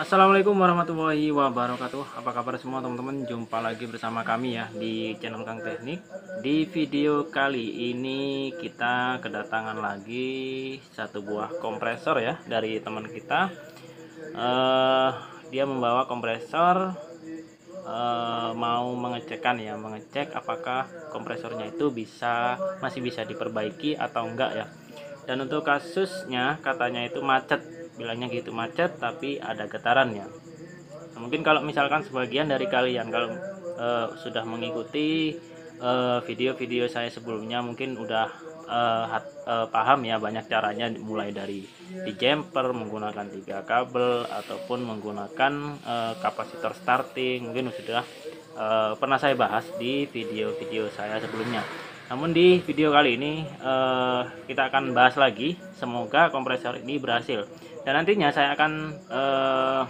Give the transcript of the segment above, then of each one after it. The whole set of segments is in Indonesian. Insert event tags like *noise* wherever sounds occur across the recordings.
Assalamualaikum warahmatullahi wabarakatuh. Apa kabar semua teman-teman? Jumpa lagi bersama kami ya Di channel Kang Teknik. Di video kali ini Kita kedatangan lagi Satu buah kompresor ya Dari teman kita. Eh, Dia membawa kompresor eh, Mau mengecekkan ya Mengecek apakah kompresornya itu bisa Masih bisa diperbaiki atau enggak ya. Dan untuk kasusnya Katanya itu macet bilangnya gitu macet tapi ada getarannya. Nah, mungkin kalau misalkan sebagian dari kalian kalau eh, sudah mengikuti eh, video-video saya sebelumnya mungkin udah eh, hat- eh, paham ya banyak caranya mulai dari di jumper menggunakan tiga kabel ataupun menggunakan eh, kapasitor starting mungkin sudah eh, pernah saya bahas di video-video saya sebelumnya. Namun di video kali ini kita akan bahas lagi. Semoga kompresor ini berhasil dan nantinya saya akan eh,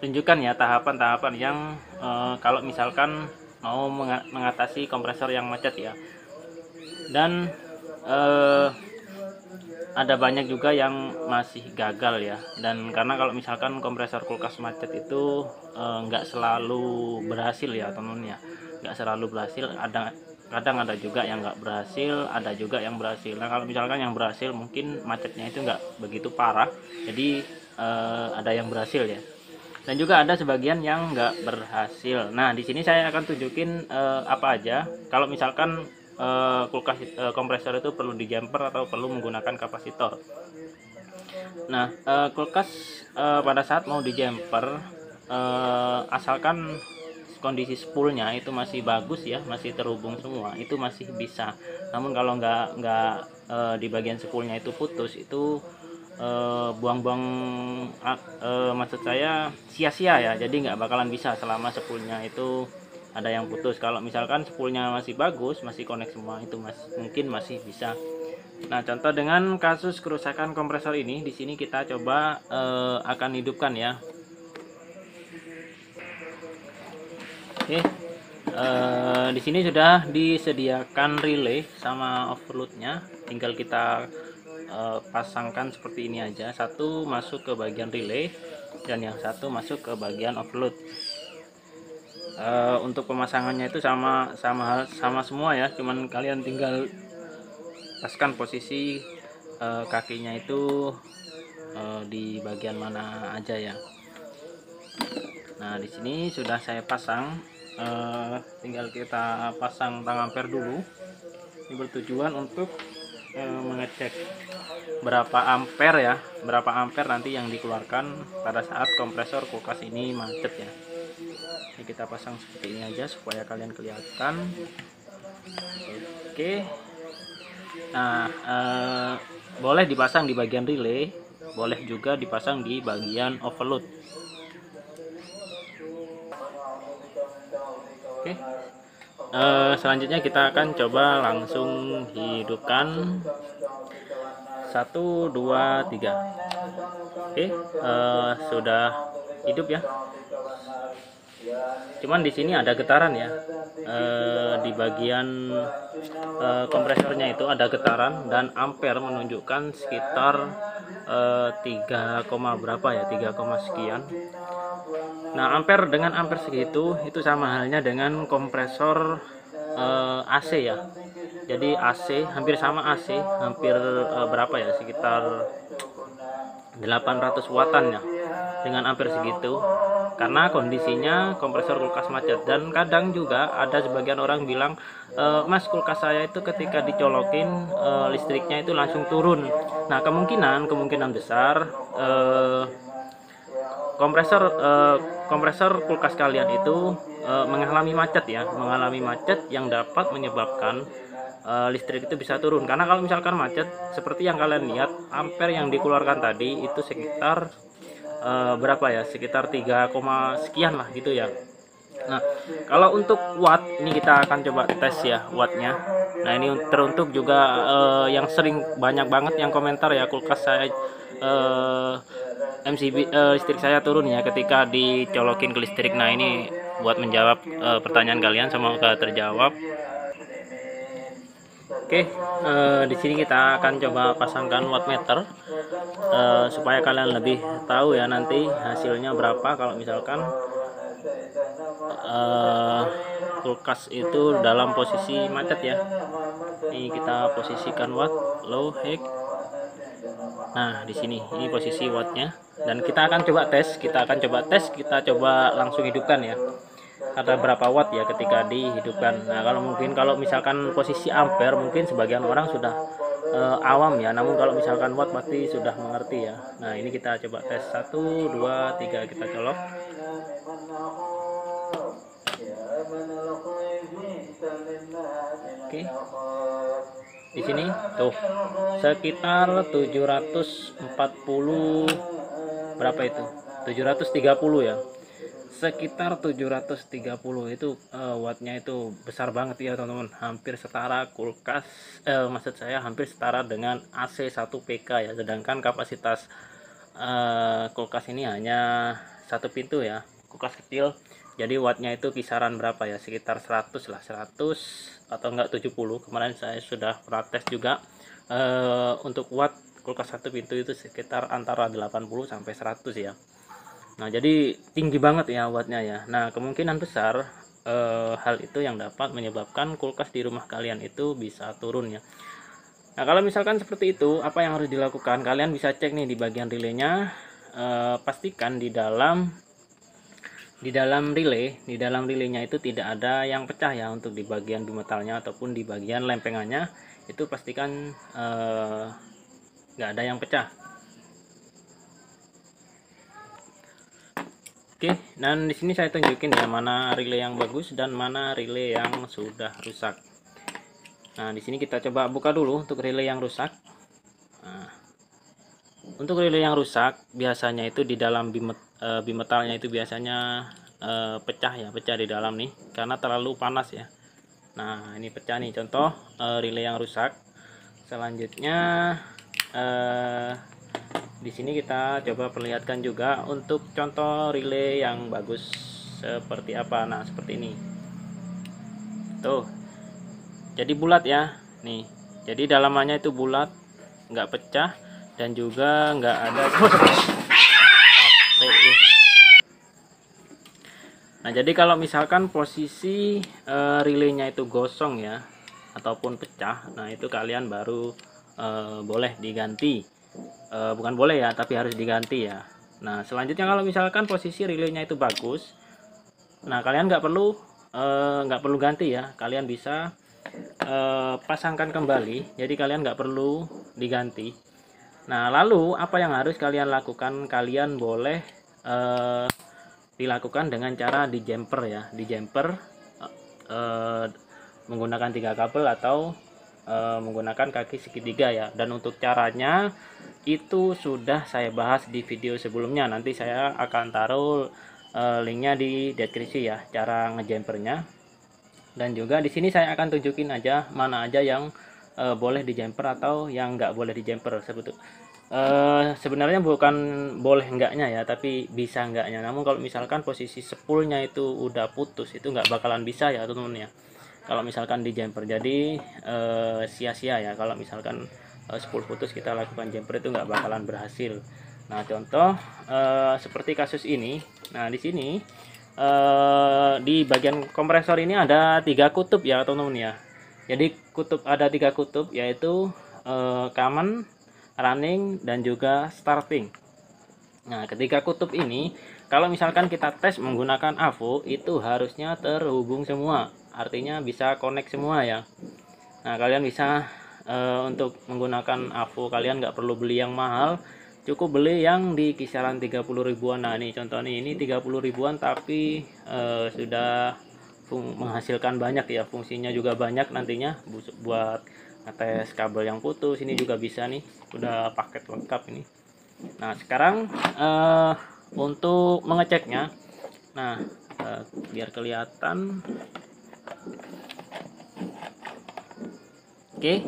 tunjukkan ya tahapan-tahapan yang eh, kalau misalkan mau menga- mengatasi kompresor yang macet ya. Dan eh, ada banyak juga yang masih gagal ya. Dan karena kalau misalkan kompresor kulkas macet itu nggak selalu berhasil ya teman ya. Nggak selalu berhasil ada kadang ada juga yang nggak berhasil ada juga yang berhasil. Nah kalau misalkan yang berhasil mungkin macetnya itu nggak begitu parah. Jadi eh, ada yang berhasil ya. Dan juga ada sebagian yang nggak berhasil. Nah di sini saya akan tunjukin eh, apa aja. Kalau misalkan eh, kulkas eh, kompresor itu perlu di jumper atau perlu menggunakan kapasitor. Nah eh, kulkas eh, pada saat mau di jumper eh, asalkan kondisi spoolnya itu masih bagus ya masih terhubung semua itu masih bisa. Namun kalau nggak nggak eh, di bagian spoolnya itu putus itu eh, buang-buang ah, eh, maksud saya sia-sia ya. Jadi nggak bakalan bisa selama spoolnya itu ada yang putus. Kalau misalkan spoolnya masih bagus masih connect semua itu mas mungkin masih bisa. Nah contoh dengan kasus kerusakan kompresor ini di sini kita coba eh, akan hidupkan ya Oke, eh, di sini sudah disediakan relay sama overloadnya, tinggal kita eh, pasangkan seperti ini aja. Satu masuk ke bagian relay dan yang satu masuk ke bagian overload. Eh, untuk pemasangannya itu sama sama sama semua ya, cuman kalian tinggal paskan posisi eh, kakinya itu eh, di bagian mana aja ya. Nah, di sini sudah saya pasang. Eh, tinggal kita pasang tang ampere dulu. Ini bertujuan untuk eh, mengecek berapa ampere ya, berapa ampere nanti yang dikeluarkan pada saat kompresor kulkas ini macet ya. Ini kita pasang seperti ini aja supaya kalian kelihatan. Oke. Nah, eh, boleh dipasang di bagian relay, boleh juga dipasang di bagian overload. Oke. Eh, selanjutnya kita akan coba langsung hidupkan satu dua tiga. Oke, eh, sudah hidup ya. Cuman di sini ada getaran ya. Eh, di bagian eh, kompresornya itu ada getaran dan ampere menunjukkan sekitar eh, 3, koma berapa ya? 3, koma sekian. Nah, ampere dengan ampere segitu itu sama halnya dengan kompresor eh, AC ya. Jadi AC hampir sama AC, hampir eh, berapa ya? Sekitar 800 wattan ya. Dengan ampere segitu. Karena kondisinya kompresor kulkas macet dan kadang juga ada sebagian orang bilang "E, Mas kulkas saya itu ketika dicolokin eh, listriknya itu langsung turun. Nah, kemungkinan kemungkinan besar eh, kompresor eh, kompresor kulkas kalian itu eh, mengalami macet ya mengalami macet yang dapat menyebabkan eh, listrik itu bisa turun. Karena kalau misalkan macet seperti yang kalian lihat ampere yang dikeluarkan tadi itu sekitar eh, berapa ya? Sekitar 3, koma sekian lah gitu ya. Nah, kalau untuk watt ini kita akan coba tes ya wattnya. Nah, ini teruntuk juga eh, yang sering banyak banget yang komentar ya kulkas saya eh, MCB eh, listrik saya turun ya ketika dicolokin ke listrik. Nah, ini buat menjawab eh, pertanyaan kalian semoga terjawab. Oke, eh, di sini kita akan coba pasangkan wattmeter eh, supaya kalian lebih tahu ya nanti hasilnya berapa kalau misalkan eh, kulkas itu dalam posisi macet ya. Ini kita posisikan watt, low, high. Nah, di sini ini posisi wattnya. Dan kita akan coba tes, kita akan coba tes, kita coba langsung hidupkan ya. Ada berapa watt ya ketika dihidupkan. Nah kalau mungkin kalau misalkan posisi ampere mungkin sebagian orang sudah uh, awam ya. Namun kalau misalkan watt pasti sudah mengerti ya. Nah ini kita coba tes. 1 2 3 kita colok. Oke di sini tuh sekitar 740 berapa itu? 730 ya. Sekitar 730 itu uh, wattnya itu besar banget ya teman-teman. Hampir setara kulkas eh, maksud saya hampir setara dengan AC 1 PK ya. Sedangkan kapasitas uh, kulkas ini hanya satu pintu ya. Kulkas kecil jadi wattnya itu kisaran berapa ya sekitar 100 lah 100 atau enggak 70 kemarin saya sudah praktek juga uh, untuk watt kulkas satu pintu itu sekitar antara 80 sampai 100 ya Nah, jadi tinggi banget ya wattnya ya. Nah, kemungkinan besar e, hal itu yang dapat menyebabkan kulkas di rumah kalian itu bisa turun ya. Nah, kalau misalkan seperti itu, apa yang harus dilakukan? Kalian bisa cek nih di bagian relaynya, e, pastikan di dalam di dalam relay, di dalam relaynya itu tidak ada yang pecah ya untuk di bagian bimetalnya ataupun di bagian lempengannya itu pastikan eh, nggak ada yang pecah Oke, dan di sini saya tunjukin ya mana relay yang bagus dan mana relay yang sudah rusak. Nah, di sini kita coba buka dulu untuk relay yang rusak. Nah, untuk relay yang rusak biasanya itu di dalam bimet, e, bimetalnya itu biasanya e, pecah ya, pecah di dalam nih karena terlalu panas ya. Nah, ini pecah nih. Contoh e, relay yang rusak. Selanjutnya e, di sini kita coba perlihatkan juga untuk contoh relay yang bagus seperti apa. Nah seperti ini. Tuh. Jadi bulat ya. Nih. Jadi dalamannya itu bulat nggak pecah dan juga nggak ada *laughs* nah jadi kalau misalkan posisi e, relaynya itu gosong ya ataupun pecah nah itu kalian baru e, boleh diganti. E, bukan boleh ya tapi harus diganti ya. Nah selanjutnya kalau misalkan posisi relaynya itu bagus nah kalian nggak perlu nggak e, perlu ganti ya. Kalian bisa e, pasangkan kembali jadi kalian nggak perlu diganti. Nah lalu apa yang harus kalian lakukan? Kalian boleh e, dilakukan dengan cara di jumper ya. Di jumper e, menggunakan tiga kabel atau e, menggunakan kaki segitiga ya. Dan untuk caranya itu sudah saya bahas di video sebelumnya. Nanti saya akan taruh e, linknya di deskripsi ya cara ngejumpernya dan juga di sini saya akan tunjukin aja mana aja yang e, boleh di jumper atau yang nggak boleh di jumper sebetul e, sebenarnya bukan boleh enggaknya ya tapi bisa enggaknya. Namun kalau misalkan posisi sepulnya itu udah putus itu nggak bakalan bisa ya teman-teman ya. Kalau misalkan di jumper. Jadi sia-sia ya kalau misalkan uh, 10 putus kita lakukan jumper itu nggak bakalan berhasil. Nah contoh uh, seperti kasus ini. Nah di sini uh, di bagian kompresor ini ada tiga kutub ya teman-teman ya. Jadi kutub ada tiga kutub yaitu uh, common running dan juga starting. Nah ketika kutub ini kalau misalkan kita tes menggunakan AVO itu harusnya terhubung semua. Artinya bisa connect semua ya. Nah kalian bisa uh, untuk menggunakan AVO kalian nggak perlu beli yang mahal. Cukup beli yang di kisaran 30 ribuan. Nah nih ini 30 ribuan tapi uh, sudah menghasilkan banyak ya. Fungsinya juga banyak nantinya buat ngetes kabel yang putus ini juga bisa nih udah paket lengkap ini nah sekarang uh, untuk mengeceknya nah uh, biar kelihatan Oke.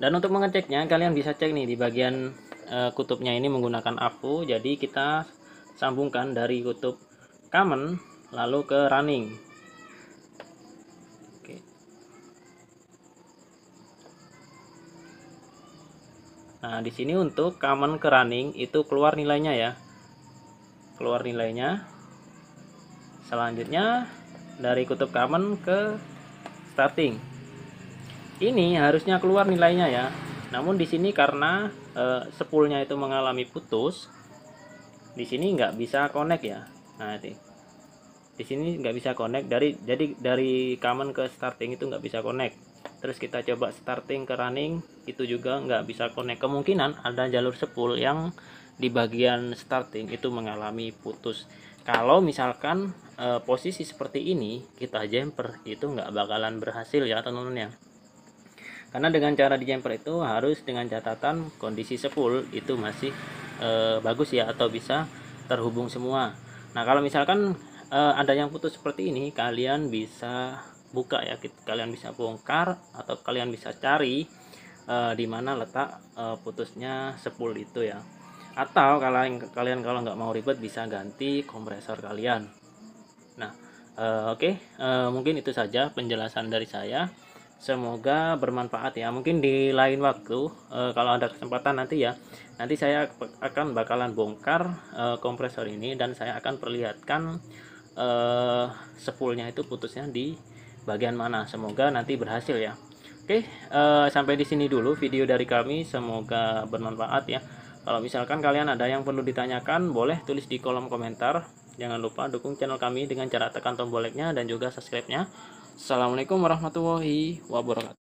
Dan untuk mengeceknya kalian bisa cek nih di bagian e, kutubnya ini menggunakan AVO. Jadi kita sambungkan dari kutub common lalu ke running. Nah, di sini untuk common ke running itu keluar nilainya ya. Keluar nilainya. Selanjutnya dari kutub common ke starting. Ini harusnya keluar nilainya ya. Namun di sini karena e, sepulnya itu mengalami putus, di sini nggak bisa connect ya. Nah, ini. Di sini nggak bisa connect dari jadi dari common ke starting itu nggak bisa connect terus kita coba starting ke running itu juga nggak bisa connect. Kemungkinan ada jalur sepul yang di bagian starting itu mengalami putus. Kalau misalkan e, posisi seperti ini kita jumper itu nggak bakalan berhasil ya teman-teman ya. Karena dengan cara di jumper itu harus dengan catatan kondisi sepul itu masih e, bagus ya atau bisa terhubung semua. Nah kalau misalkan e, ada yang putus seperti ini kalian bisa buka ya kalian bisa bongkar atau kalian bisa cari uh, di mana letak uh, putusnya sepul itu ya. Atau kalian kalian kalau nggak mau ribet bisa ganti kompresor kalian. Nah uh, oke okay, uh, mungkin itu saja penjelasan dari saya. Semoga bermanfaat ya. Mungkin di lain waktu uh, kalau ada kesempatan nanti ya nanti saya akan bakalan bongkar uh, kompresor ini dan saya akan perlihatkan uh, sepulnya itu putusnya di bagian mana. Semoga nanti berhasil ya. Oke uh, sampai di sini dulu video dari kami. Semoga bermanfaat ya. Kalau misalkan kalian ada yang perlu ditanyakan boleh tulis di kolom komentar. Jangan lupa dukung channel kami dengan cara tekan tombol like nya dan juga subscribe nya Assalamualaikum warahmatullahi wabarakatuh